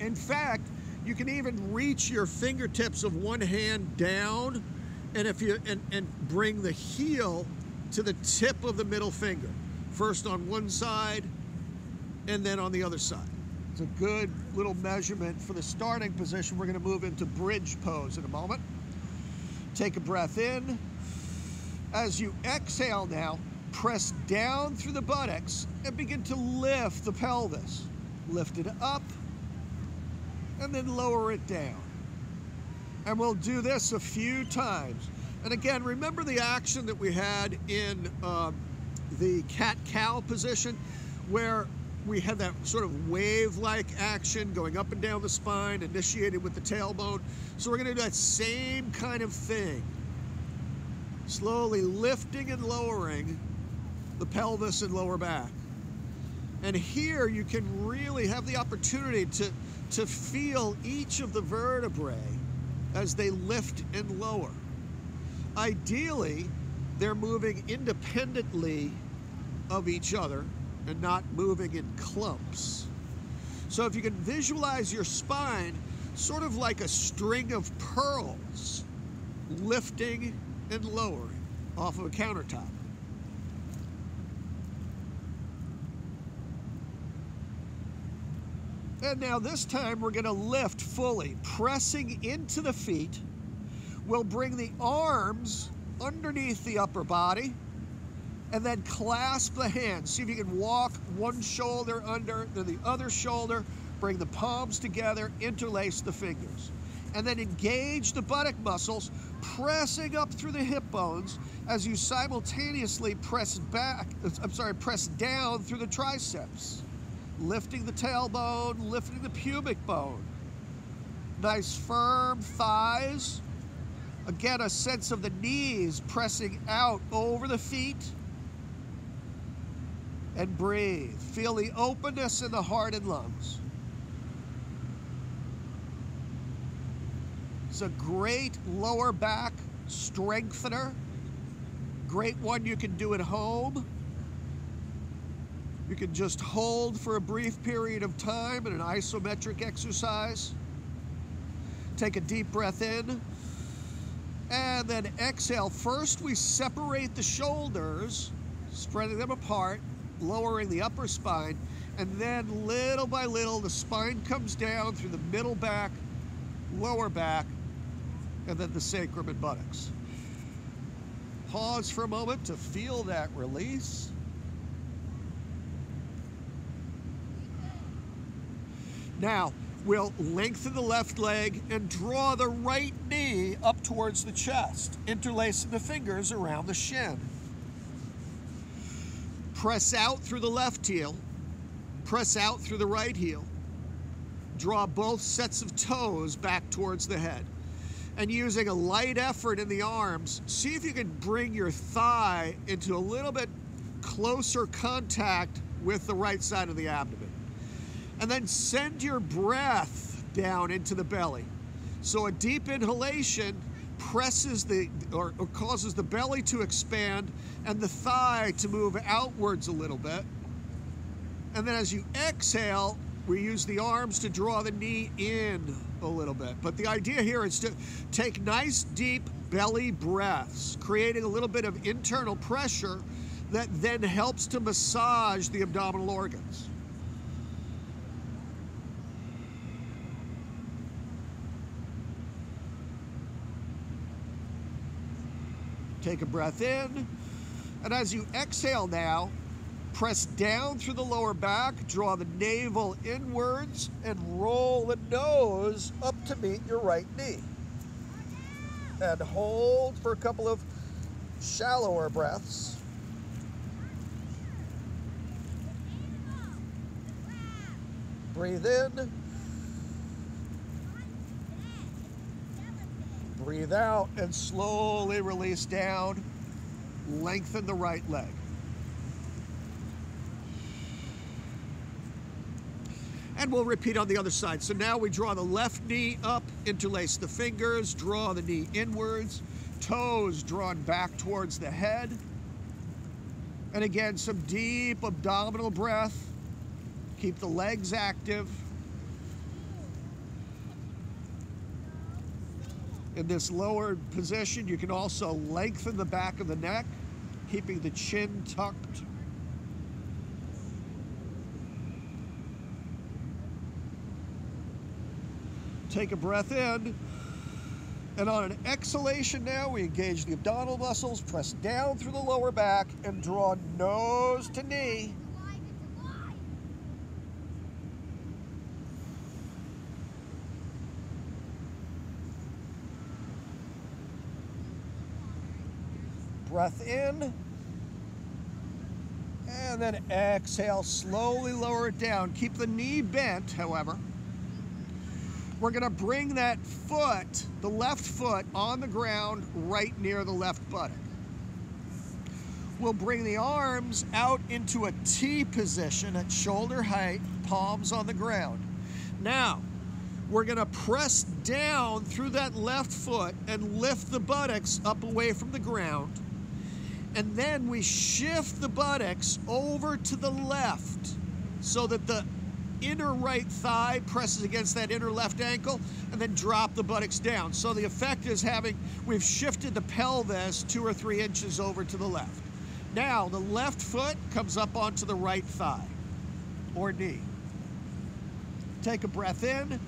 In fact, you can even reach your fingertips of one hand down and if you and, and bring the heel to the tip of the middle finger. First on one side and then on the other side. It's a good little measurement for the starting position. We're going to move into bridge pose in a moment. Take a breath in. As you exhale now, press down through the buttocks and begin to lift the pelvis. Lift it up and then lower it down. And we'll do this a few times. And again, remember the action that we had in um, the cat-cow position where we had that sort of wave-like action going up and down the spine, initiated with the tailbone. So we're gonna do that same kind of thing. Slowly lifting and lowering the pelvis and lower back. And here you can really have the opportunity to, to feel each of the vertebrae as they lift and lower. Ideally, they're moving independently of each other and not moving in clumps. So if you can visualize your spine sort of like a string of pearls lifting and lowering off of a countertop. And now this time we're gonna lift fully, pressing into the feet. We'll bring the arms underneath the upper body and then clasp the hands. See if you can walk one shoulder under, then the other shoulder. Bring the palms together, interlace the fingers. and then engage the buttock muscles, pressing up through the hip bones as you simultaneously press back, uh, I'm sorry, press down through the triceps, lifting the tailbone, lifting the pubic bone. Nice firm thighs. Again, a sense of the knees pressing out over the feet. And breathe. Feel the openness in the heart and lungs. It's a great lower back strengthener. Great one you can do at home. You can just hold for a brief period of time in an isometric exercise. Take a deep breath in and then exhale. First, we separate the shoulders, spreading them apart, lowering the upper spine, and then little by little, the spine comes down through the middle back, lower back, and then the sacrum and buttocks. Pause for a moment to feel that release. Now, we'll lengthen the left leg and draw the right knee up towards the chest, interlacing the fingers around the shin. Press out through the left heel, press out through the right heel. Draw both sets of toes back towards the head and using a light effort in the arms, see if you can bring your thigh into a little bit closer contact with the right side of the abdomen. And then send your breath down into the belly. So a deep inhalation presses the or, or causes the belly to expand and the thigh to move outwards a little bit. And then as you exhale, we use the arms to draw the knee in a little bit. But the idea here is to take nice deep belly breaths, creating a little bit of internal pressure that then helps to massage the abdominal organs. Take a breath in, and as you exhale now, Press down through the lower back, draw the navel inwards, and roll the nose up to meet your right knee. And hold for a couple of shallower breaths. Breathe in. Breathe out and slowly release down. Lengthen the right leg. And we'll repeat on the other side. So now we draw the left knee up, interlace the fingers, draw the knee inwards, toes drawn back towards the head. And again, some deep abdominal breath. Keep the legs active. In this lower position, you can also lengthen the back of the neck, keeping the chin tucked Take a breath in. And on an exhalation now, we engage the abdominal muscles, press down through the lower back, and draw nose to knee. Breath in. And then exhale, slowly lower it down. Keep the knee bent, however. We're gonna bring that foot, the left foot, on the ground right near the left buttock. We'll bring the arms out into a T position at shoulder height, palms on the ground. Now, we're gonna press down through that left foot and lift the buttocks up away from the ground. And then we shift the buttocks over to the left so that the inner right thigh presses against that inner left ankle and then drop the buttocks down. So the effect is having, we've shifted the pelvis two or three inches over to the left. Now the left foot comes up onto the right thigh or knee. Take a breath in.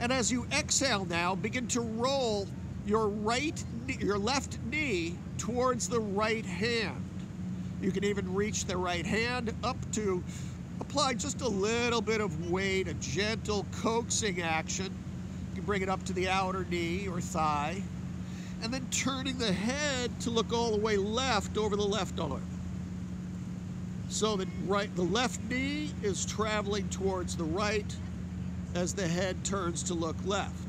And as you exhale now, begin to roll your right, your left knee towards the right hand. You can even reach the right hand up to apply just a little bit of weight, a gentle coaxing action, You can bring it up to the outer knee or thigh, and then turning the head to look all the way left over the left arm. So the right, the left knee is traveling towards the right as the head turns to look left.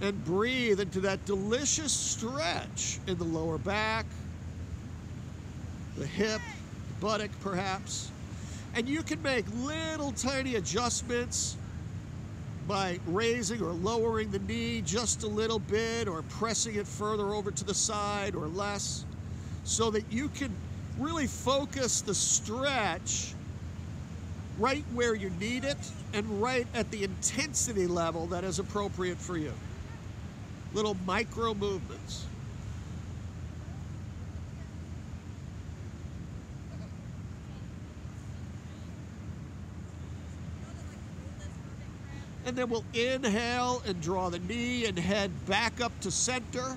And breathe into that delicious stretch in the lower back, the hip, buttock perhaps. And you can make little tiny adjustments by raising or lowering the knee just a little bit or pressing it further over to the side or less so that you can really focus the stretch right where you need it and right at the intensity level that is appropriate for you. Little micro movements. And then we'll inhale and draw the knee and head back up to center.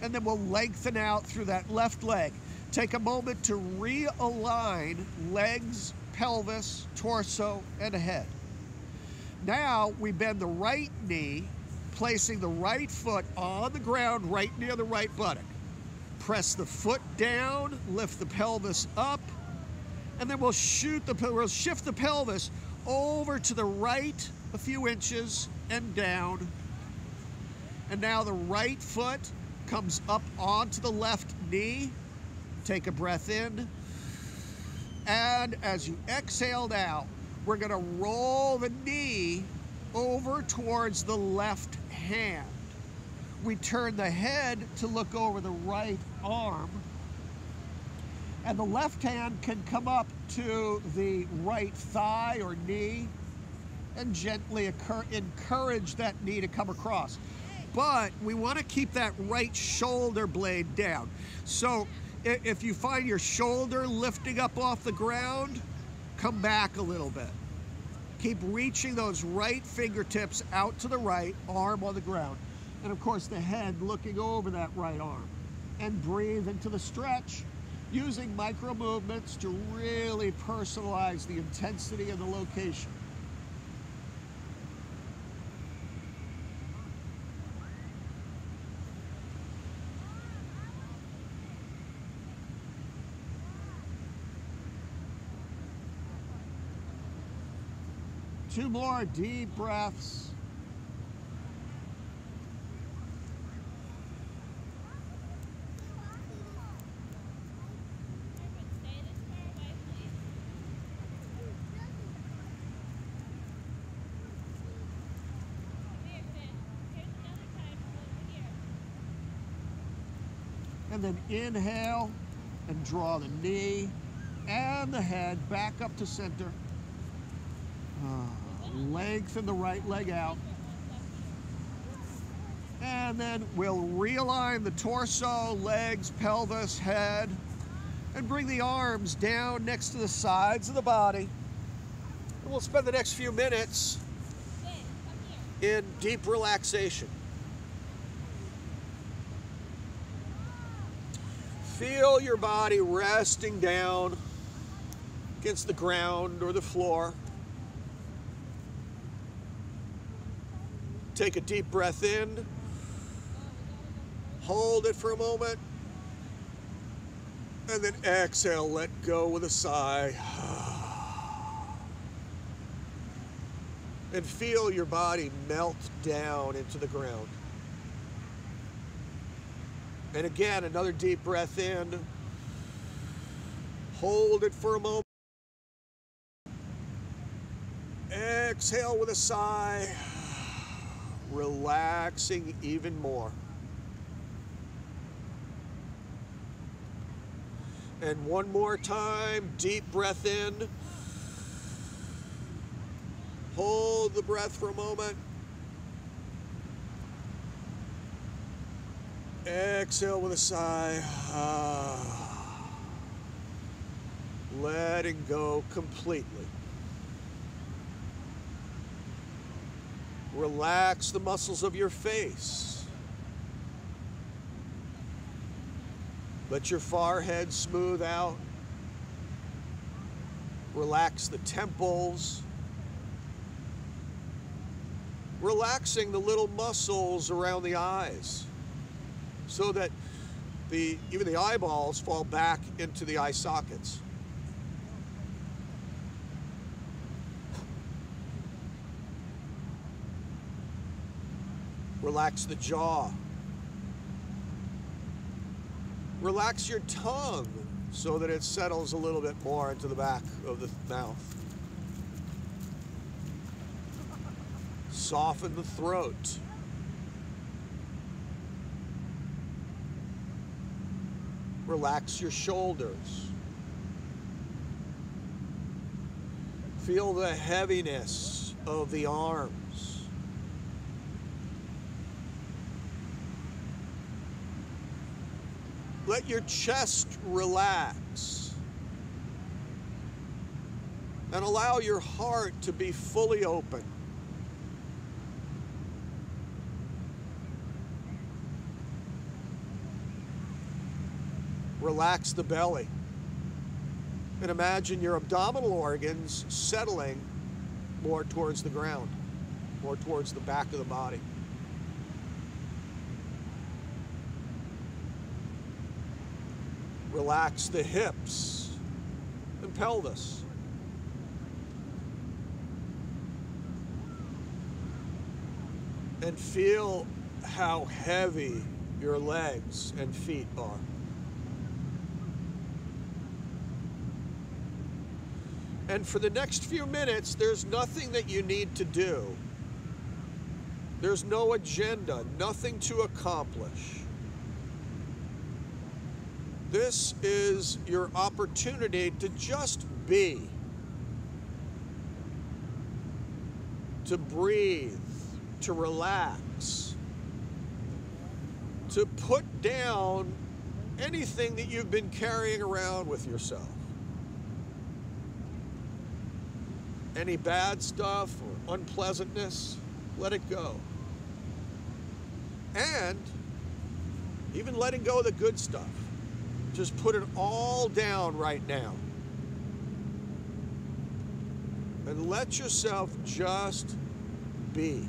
And then we'll lengthen out through that left leg. Take a moment to realign legs, pelvis, torso, and head. Now we bend the right knee, placing the right foot on the ground right near the right buttock. Press the foot down, lift the pelvis up, and then we'll shoot the we'll shift the pelvis over to the right a few inches and down. And now the right foot comes up onto the left knee. Take a breath in. And as you exhaled out, we're going to roll the knee over towards the left hand. We turn the head to look over the right arm. And the left hand can come up to the right thigh or knee and gently encourage that knee to come across. But we want to keep that right shoulder blade down. So if you find your shoulder lifting up off the ground, come back a little bit. Keep reaching those right fingertips out to the right, arm on the ground. And of course, the head looking over that right arm. And breathe into the stretch using micro movements to really personalize the intensity and the location. Two more deep breaths. And then inhale and draw the knee and the head back up to center. Uh, lengthen the right leg out. And then we'll realign the torso, legs, pelvis, head, and bring the arms down next to the sides of the body. And we'll spend the next few minutes in deep relaxation. Feel your body resting down against the ground or the floor. Take a deep breath in. Hold it for a moment. And then exhale, let go with a sigh. And feel your body melt down into the ground. And again, another deep breath in. Hold it for a moment. Exhale with a sigh. Relaxing even more. And one more time, deep breath in. Hold the breath for a moment. Exhale with a sigh. Ah. Letting go completely. Relax the muscles of your face. Let your forehead smooth out. Relax the temples. relaxing the little muscles around the eyes so that the even the eyeballs fall back into the eye sockets. Relax the jaw. Relax your tongue so that it settles a little bit more into the back of the mouth. Soften the throat. Relax your shoulders. Feel the heaviness of the arms. Let your chest relax. And allow your heart to be fully open. Relax the belly. And imagine your abdominal organs settling more towards the ground, more towards the back of the body. Relax the hips and pelvis. And feel how heavy your legs and feet are. And for the next few minutes, there's nothing that you need to do. There's no agenda, nothing to accomplish. This is your opportunity to just be, to breathe, to relax, to put down anything that you've been carrying around with yourself. any bad stuff or unpleasantness, let it go. And even letting go of the good stuff. Just put it all down right now. And let yourself just be.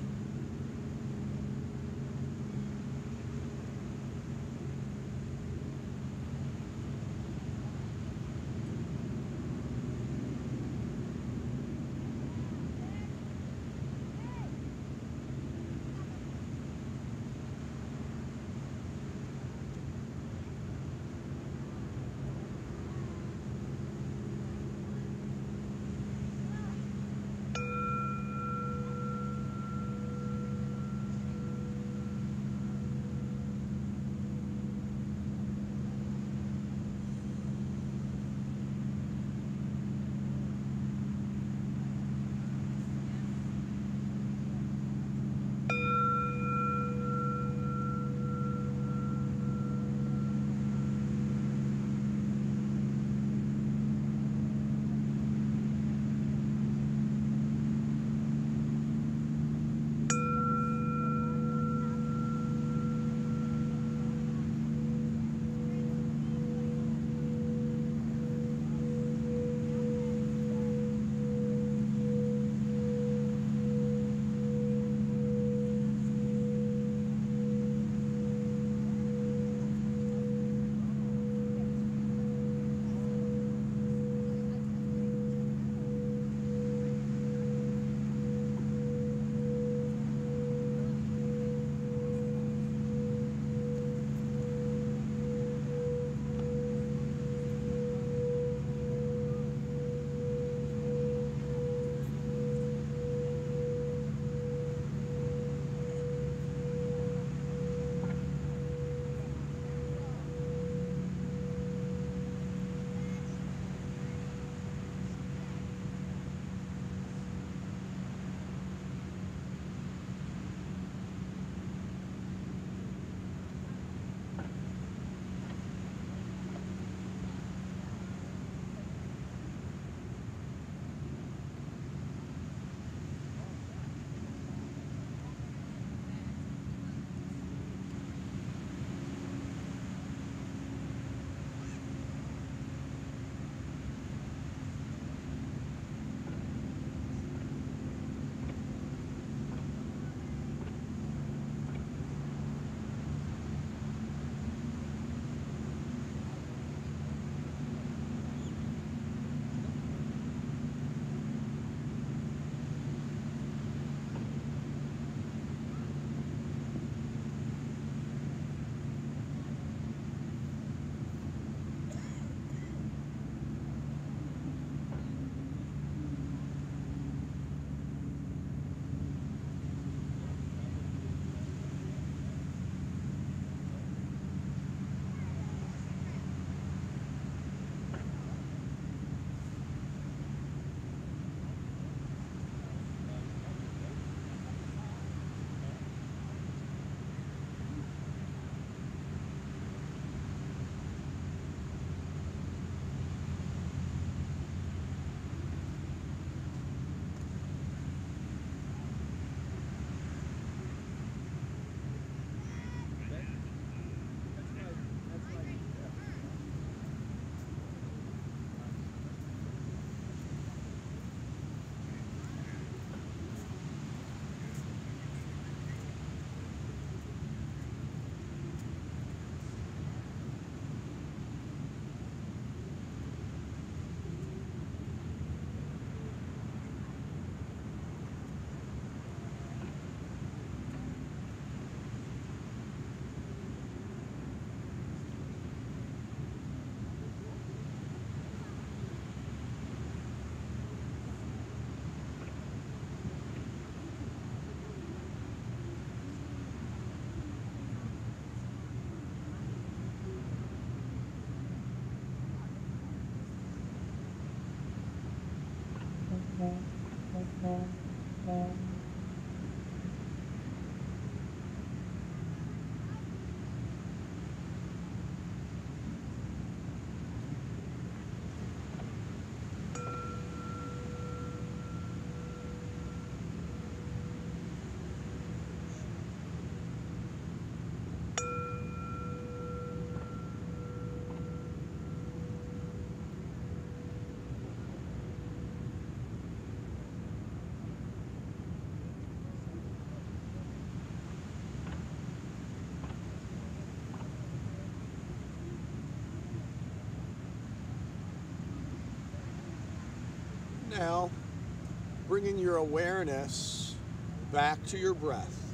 Now, bringing your awareness back to your breath.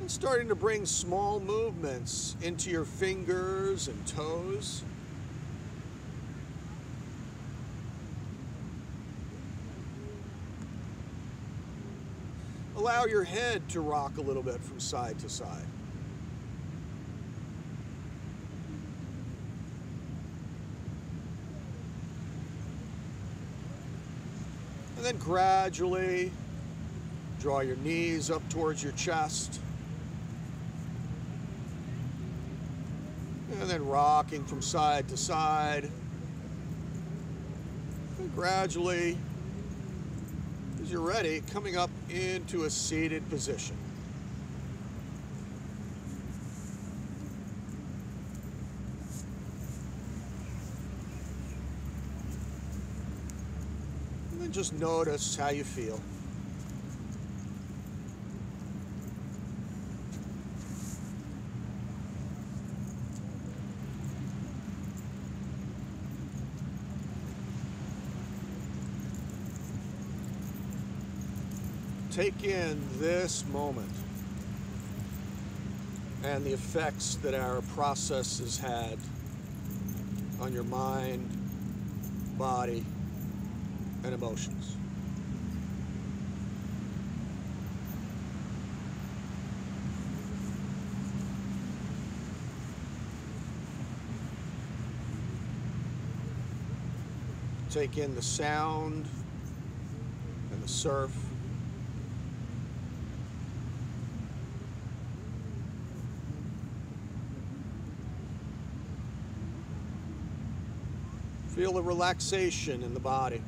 And starting to bring small movements into your fingers and toes. Allow your head to rock a little bit from side to side. Then gradually draw your knees up towards your chest. And then rocking from side to side. And gradually, as you're ready, coming up into a seated position. Just notice how you feel. Take in this moment and the effects that our process has had on your mind, body, and emotions. Take in the sound and the surf. Feel the relaxation in the body.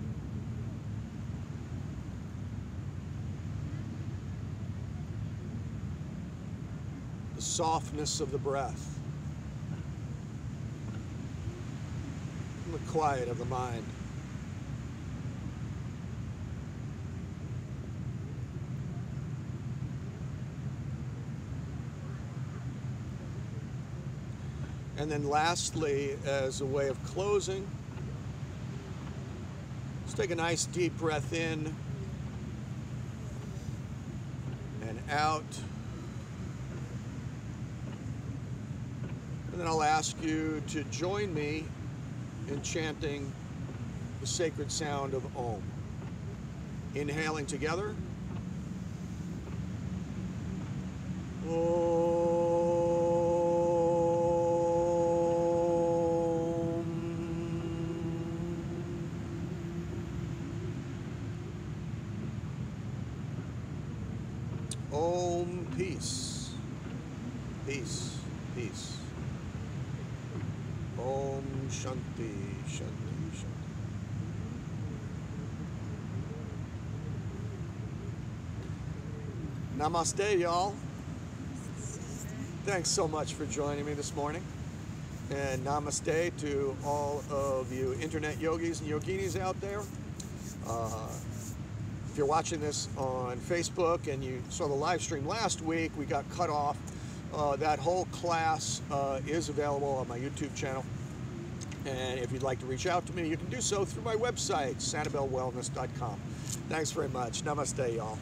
Softness of the breath. And the quiet of the mind. And then lastly, as a way of closing, let's take a nice deep breath in and out. Then I'll ask you to join me in chanting the sacred sound of Om. Inhaling together. Om Namaste, y'all. Thanks so much for joining me this morning. And namaste to all of you internet yogis and yoginis out there. Uh, if you're watching this on Facebook and you saw the live stream last week, we got cut off. Uh, that whole class uh, is available on my YouTube channel. And if you'd like to reach out to me, you can do so through my website, sanibelwellness.com. Thanks very much. Namaste, y'all.